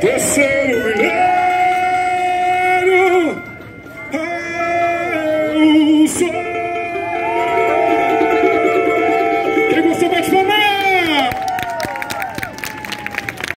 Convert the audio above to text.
terceiro milênio, é o sol.